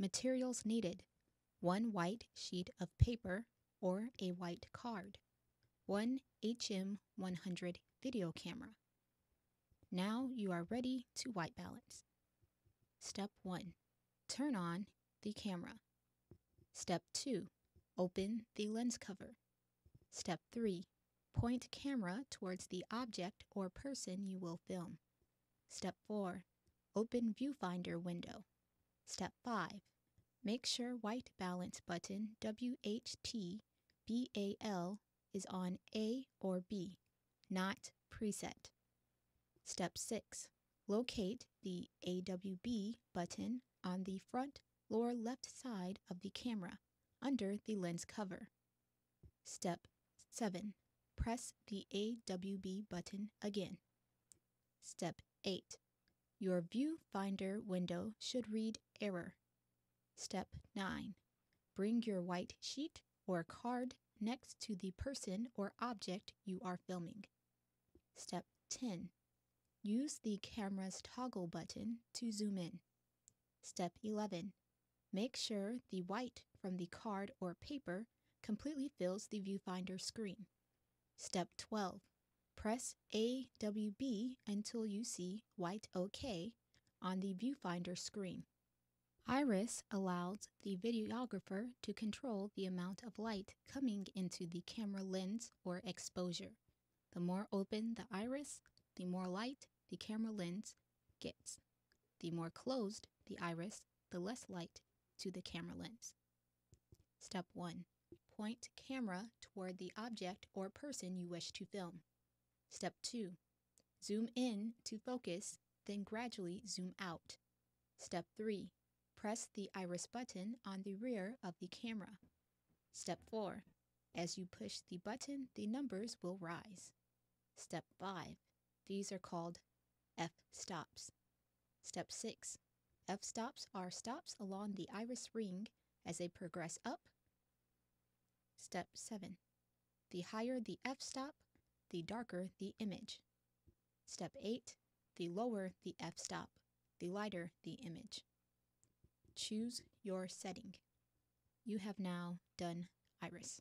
Materials needed 1 white sheet of paper or a white card, 1 HM100 video camera. Now you are ready to white balance. Step 1 Turn on the camera. Step 2 Open the lens cover. Step 3 Point camera towards the object or person you will film. Step 4 Open viewfinder window. Step 5 Make sure white balance button WHT BAL is on A or B, not preset. Step 6. Locate the AWB button on the front lower left side of the camera under the lens cover. Step 7. Press the AWB button again. Step 8. Your viewfinder window should read error Step 9. Bring your white sheet or card next to the person or object you are filming. Step 10. Use the camera's toggle button to zoom in. Step 11. Make sure the white from the card or paper completely fills the viewfinder screen. Step 12. Press AWB until you see white OK on the viewfinder screen. Iris allows the videographer to control the amount of light coming into the camera lens or exposure. The more open the iris, the more light the camera lens gets. The more closed the iris, the less light to the camera lens. Step 1. Point camera toward the object or person you wish to film. Step 2. Zoom in to focus, then gradually zoom out. Step 3 Press the iris button on the rear of the camera. Step 4. As you push the button, the numbers will rise. Step 5. These are called f-stops. Step 6. F-stops are stops along the iris ring as they progress up. Step 7. The higher the f-stop, the darker the image. Step 8. The lower the f-stop, the lighter the image. Choose your setting. You have now done Iris.